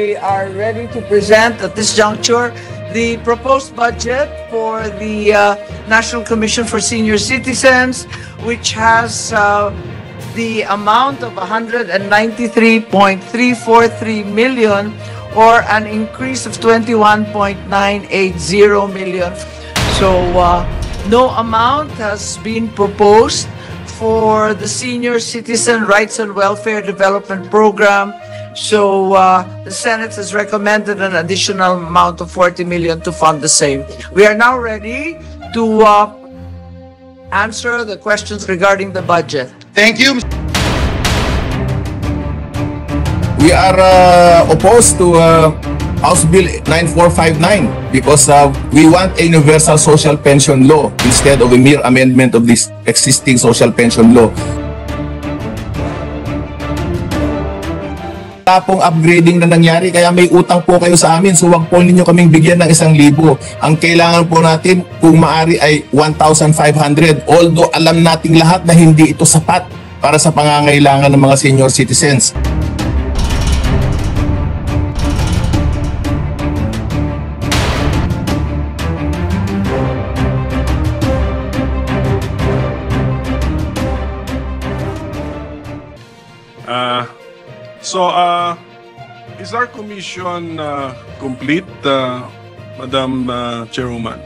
We are ready to present at this juncture the proposed budget for the uh, National Commission for Senior Citizens, which has uh, the amount of 193.343 million or an increase of 21.980 million. So uh, no amount has been proposed for the Senior Citizen Rights and Welfare Development Program. So uh, the Senate has recommended an additional amount of 40 million to fund the same. We are now ready to uh, answer the questions regarding the budget. Thank you. We are uh, opposed to uh, House Bill 9459 because uh, we want a universal social pension law instead of a mere amendment of this existing social pension law. Wala pong upgrading na nangyari kaya may utang po kayo sa amin so wag po ninyo kaming bigyan ng isang libo. Ang kailangan po natin kung maari ay 1,500 although alam nating lahat na hindi ito sapat para sa pangangailangan ng mga senior citizens. Uh, so, uh, is our commission uh, complete, uh, Madam uh, Chairwoman?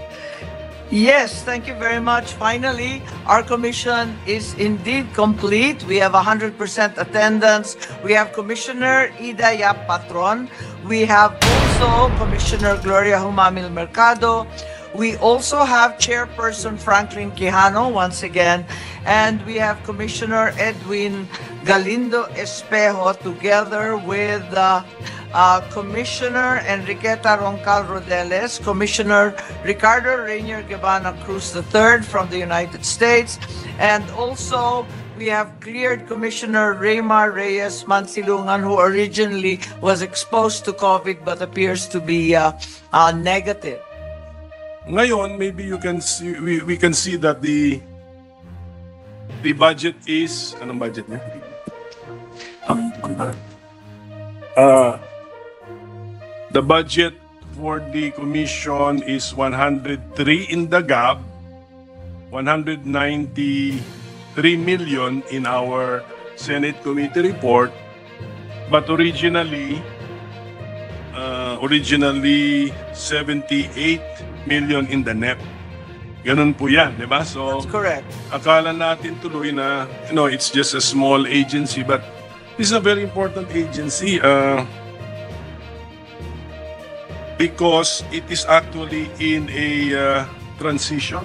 Yes, thank you very much. Finally, our commission is indeed complete. We have 100% attendance. We have Commissioner Ida Yap Patron. We have also Commissioner Gloria Humamil Mercado. We also have Chairperson Franklin Quijano once again, and we have Commissioner Edwin Galindo Espejo together with uh, uh, Commissioner Enriqueta Roncal Rodeles, Commissioner Ricardo Rainier Guevara Cruz III from the United States, and also we have cleared Commissioner Raymar Reyes Mansilungan, who originally was exposed to COVID but appears to be uh, uh, negative. Ngayon, maybe you can see, we, we can see that the the budget is, anong budget niya? Uh, the budget for the commission is 103 in the gap, 193 million in our Senate committee report, but originally, uh, originally 78 million in the NEP. Ganun po yan, di ba? So, That's correct. akala natin tuloy na, you know, it's just a small agency, but this is a very important agency uh, because it is actually in a uh, transition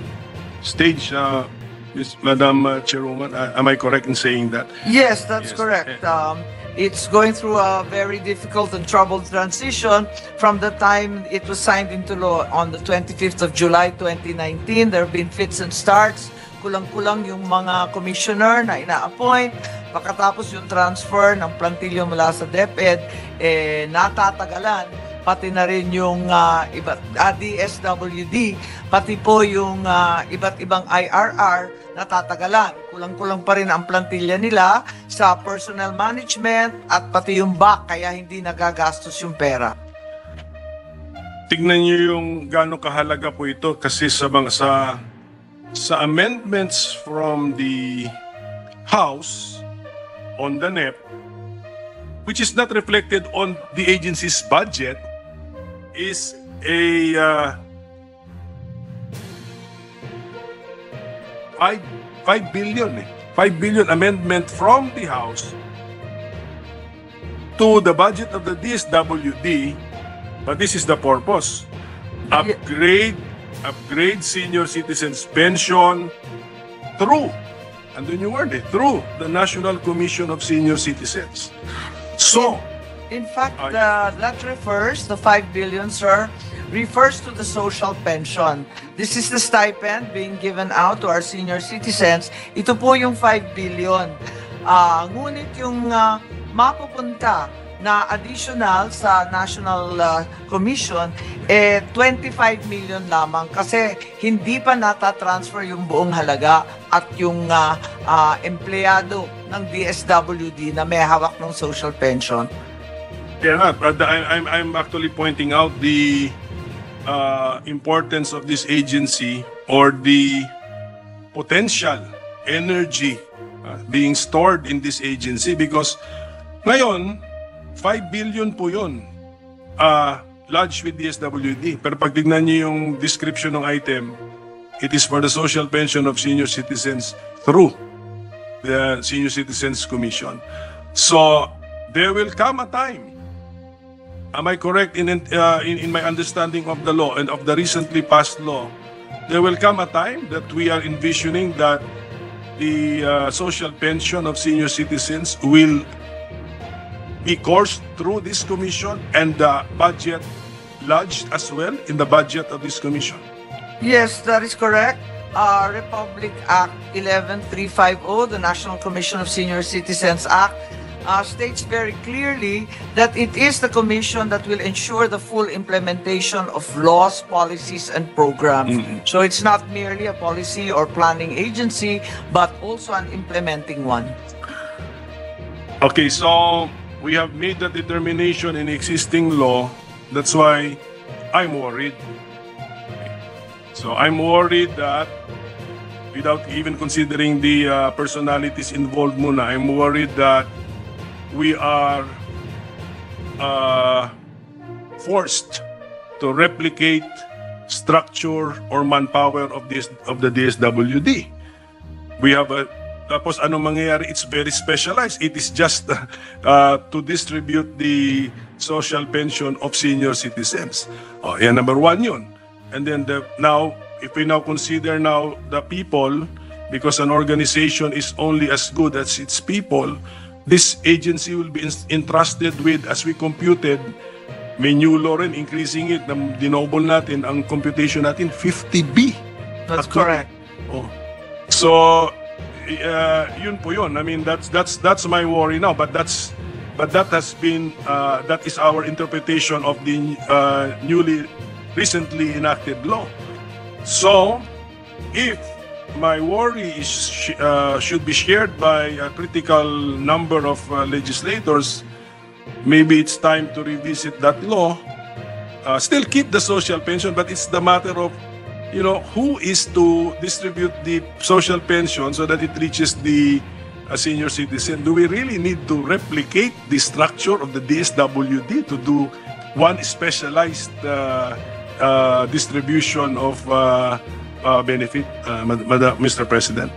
stage, uh, Ms. Madam uh, Chairwoman. Uh, am I correct in saying that? Yes, that's Yes. correct. Um, it's going through a very difficult and troubled transition from the time it was signed into law on the 25th of July 2019. There have been fits and starts. Kulang-kulang yung mga commissioner na ina-appoint. Pagkatapos yung transfer ng plantilyo mula sa DepEd, eh, natatagalan pati na rin yung ah, iba't ah, DSWD, pati po yung ah, iba't ibang IRR natatagalan. Kulang-kulang pa rin ang plantilla nila sa personnel management at pati yung back kaya hindi nagagastos yung pera. Tignan niyo yung gaano kahalaga po ito kasi sa mga sa sa amendments from the House on the NEP which is not reflected on the agency's budget is a uh, five five billion eh. Five billion amendment from the House to the budget of the DSWD But this is the purpose. Upgrade, upgrade senior citizens pension through, andun yung word eh, through the National Commission of Senior Citizens. So, In fact, Ah, the, that refers, the 5 billion, sir, refers to the social pension. This is the stipend being given out to our senior citizens. Ito po yung 5 billion. Ah, ngunit yung ah, mapupunta na additional sa National ah, Commission, eh 25 million lamang kasi hindi pa nata-transfer yung buong halaga at yung ah, ah, empleyado ng DSWD na may hawak ng social pension But I- I'm, I'm actually pointing out the uh, importance of this agency or the potential energy uh, being stored in this agency because ngayon, 5 billion po yun uh, lodged with DSWD. Pero pag tignan niyo yung description ng item, it is for the social pension of senior citizens through the Senior Citizens Commission. So, there will come a time Am I correct in, uh, in in my understanding of the law and of the recently passed law? There will come a time that we are envisioning that the uh, social pension of senior citizens will be coursed through this commission and the budget lodged as well in the budget of this commission. Yes, that is correct. Uh, Republic Act 11350, the National Commission of Senior Citizens Act, uh, states very clearly that it is the commission that will ensure the full implementation of laws, policies, and programs. So it's not merely a policy or planning agency, but also an implementing one. Okay, so we have made that determination in existing law. That's why I'm worried. So I'm worried that without even considering the uh, personalities involved muna, I'm worried that we are uh, forced to replicate structure or manpower of this of the DSWD. We have a tapos ano mangyayari? It's very specialized. It is just uh, uh, to distribute the social pension of senior citizens. Oh yan number one yun. And then the, now if we now consider now the people because an organization is only as good as its people this agency will be entrusted with as we computed may new law rin increasing it na dinoble natin ang computation natin 50B That's Actually, correct. Oh. So uh, yun po yun. I mean that's that's that's my worry now but that's but that has been uh, that is our interpretation of the uh, newly recently enacted law. So if my worry is uh, should be shared by a critical number of uh, legislators maybe it's time to revisit that law uh, still keep the social pension, but it's the matter of, you know, who is to distribute the social pension so that it reaches the uh, senior citizen. Do we really need to replicate the structure of the DSWD to do one specialized uh, uh, distribution of uh, benefit, uh, Madam- Mr. President?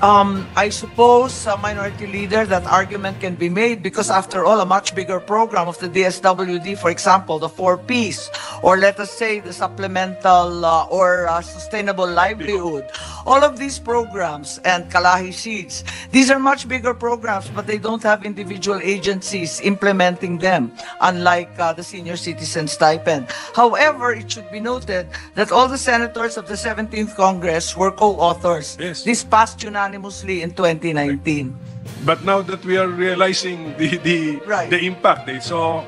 Um, I suppose, a Minority Leader, that argument can be made because, after all, a much bigger program of the DSWD, for example, the four Ps, or let us say the supplemental uh, or uh, sustainable livelihood, all of these programs and Kalahi Seeds, these are much bigger programs, but they don't have individual agencies implementing them, unlike uh, the senior citizen stipend. However, it should be noted that all the senators of the 17th Congress were co-authors. Yes. This passed unanimously in 2019. But now that we are realizing the the, Right. the impact, eh, so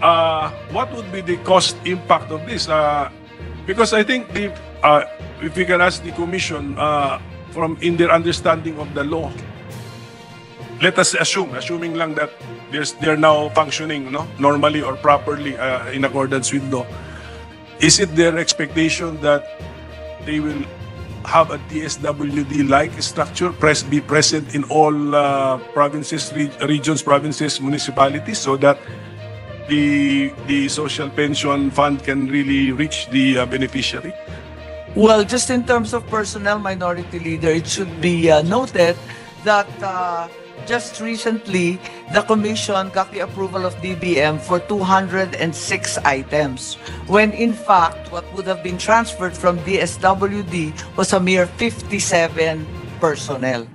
uh, what would be the cost impact of this? Uh, because I think the uh, if we can ask the commission uh, from in their understanding of the law, let us assume, assuming lang that there's, they're now functioning no, normally or properly uh, in accordance with law, is it their expectation that they will have a DSWD-like structure, press be present in all uh, provinces, re- regions, provinces, municipalities, so that the the social pension fund can really reach the uh, beneficiary? Well, just in terms of personnel minority leader, it should be uh, noted that uh, just recently the commission got the approval of DBM for 206 items, when in fact what would have been transferred from DSWD was a mere 57 personnel.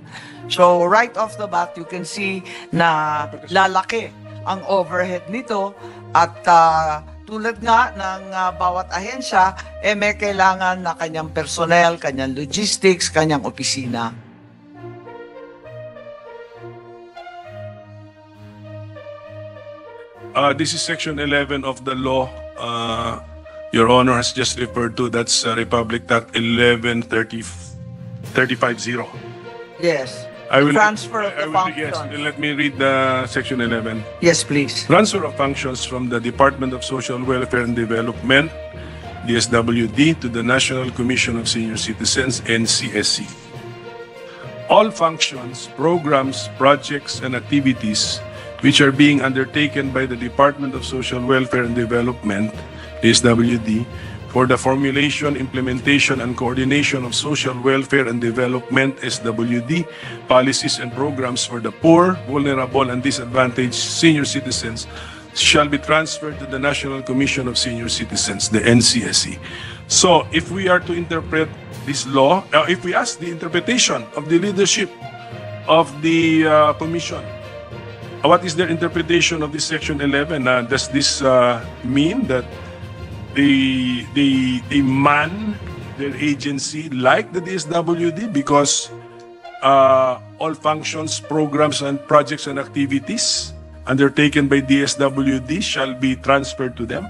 So right off the bat, you can see na lalaki ang overhead nito at ah, tulad nga ng ah, bawat ahensya, eh may kailangan na kanyang personnel, kanyang logistics, kanyang opisina. Uh, this is section 11 of the law uh, Your Honor has just referred to. That's uh, Republic Act 1130 350. Yes. I will transfer of I the will- Yes, let me read the section 11. Yes, please. Transfer of functions from the Department of Social Welfare and Development, DSWD, to the National Commission of Senior Citizens, NCSC. All functions, programs, projects, and activities which are being undertaken by the Department of Social Welfare and Development, DSWD, for the formulation, implementation, and coordination of social welfare and development, SWD, policies and programs for the poor, vulnerable, and disadvantaged senior citizens shall be transferred to the National Commission of Senior Citizens, the NCSC. So, if we are to interpret this law, uh, if we ask the interpretation of the leadership of the uh, commission, what is their interpretation of this section 11? Uh, does this uh, mean that they, they, they man their agency like the DSWD because uh, all functions, programs, and projects and activities undertaken by DSWD shall be transferred to them?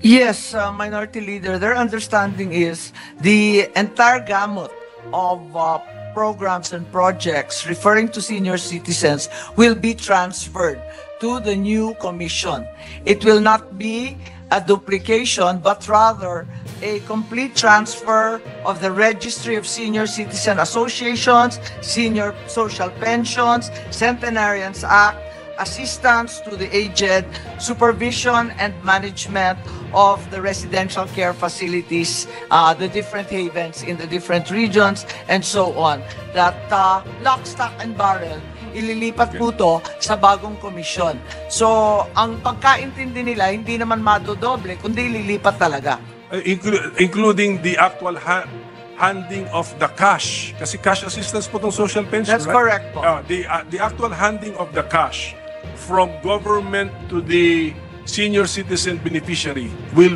Yes, uh, Minority Leader, their understanding is the entire gamut of uh, programs and projects referring to senior citizens will be transferred to the new commission. It will not be a duplication, but rather a complete transfer of the registry of senior citizen associations, senior social pensions, Centenarians Act, assistance to the aged, supervision and management of the residential care facilities, uh, the different havens in the different regions, and so on. That uh, lock, stock, and barrel, ililipat po to sa bagong komisyon. So, ang pagkaintindi nila, hindi naman madodoble, kundi lilipat talaga. Uh, inclu- including the actual ha- handing of the cash. Kasi cash assistance po itong social pension, That's right? correct po. Uh, the, uh, the actual handing of the cash from government to the senior citizen beneficiary will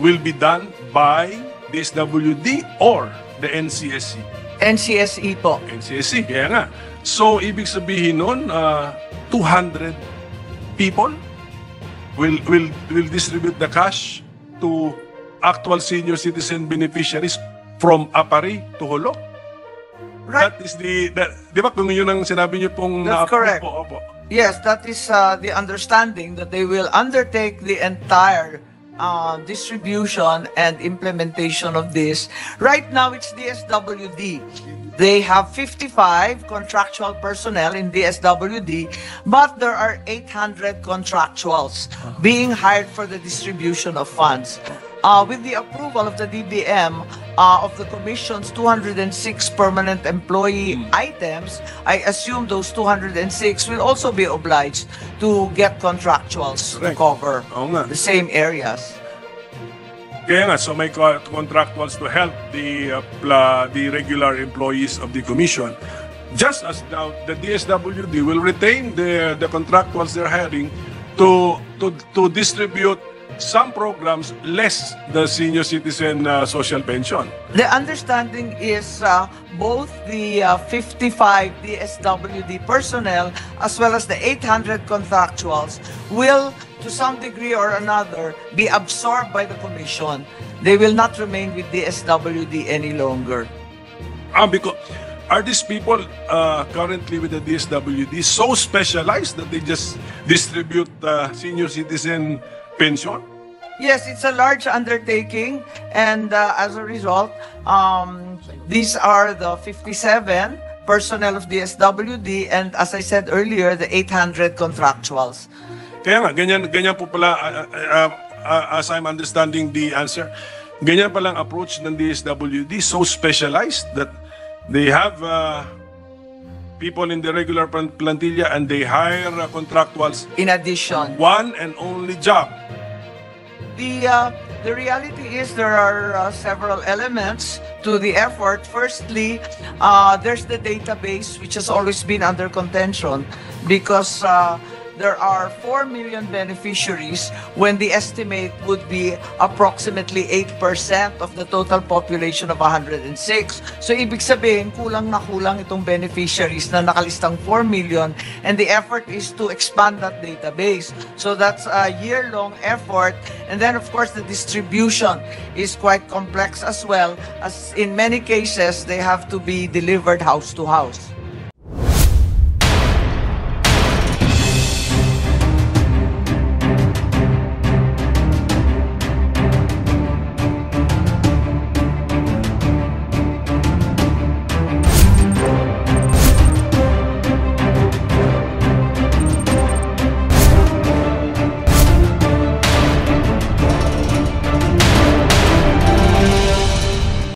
will be done by the SWD or the NCSC. NCSE E po. NCSC, kaya nga. So, ibig sabihin nun, uh, 200 people will will will distribute the cash to actual senior citizen beneficiaries from Apari to Holo. Right. That is the, that, di ba kung yun ang sinabi niyo pong That's correct. po, opo. Yes, that is uh, the understanding that they will undertake the entire uh, distribution and implementation of this. Right now, it's DSWD. They have 55 contractual personnel in DSWD, but there are 800 contractuals being hired for the distribution of funds. Uh, with the approval of the DBM uh, of the Commission's 206 permanent employee items, I assume those 206 will also be obliged to get contractuals to Correct. cover nga. the same areas. Kaya nga, so may co- contractuals to help the, uh, the regular employees of the commission. Just as now, the DSWD will retain the, the contractuals they're hiring to, to, to distribute some programs less the senior citizen uh, social pension. The understanding is uh, both the uh, 55 DSWD personnel as well as the 800 contractuals will, to some degree or another, be absorbed by the Commission. They will not remain with DSWD any longer. Ah, because are these people uh, currently with the DSWD so specialized that they just distribute uh, senior citizen pension? Yes, it's a large undertaking, and uh, as a result, um, these are the 57 personnel of DSWD, and as I said earlier, the 800 contractuals. Kaya nga, ganyan, ganyan po pala, uh, uh, uh, as I'm understanding the answer, ganyan palang approach ng DSWD, so specialized that they have uh, people in the regular plan- plantilla and they hire uh, contractuals. In addition, One and only job. the uh, the reality is there are uh, several elements to the effort. Firstly, uh, there's the database, which has always been under contention because uh, there are 4 million beneficiaries when the estimate would be approximately 8% of the total population of 106. So ibig sabihin, kulang na kulang itong beneficiaries na nakalistang 4 million and the effort is to expand that database. So that's a year-long effort. And then of course the distribution is quite complex as well as in many cases they have to be delivered house to house.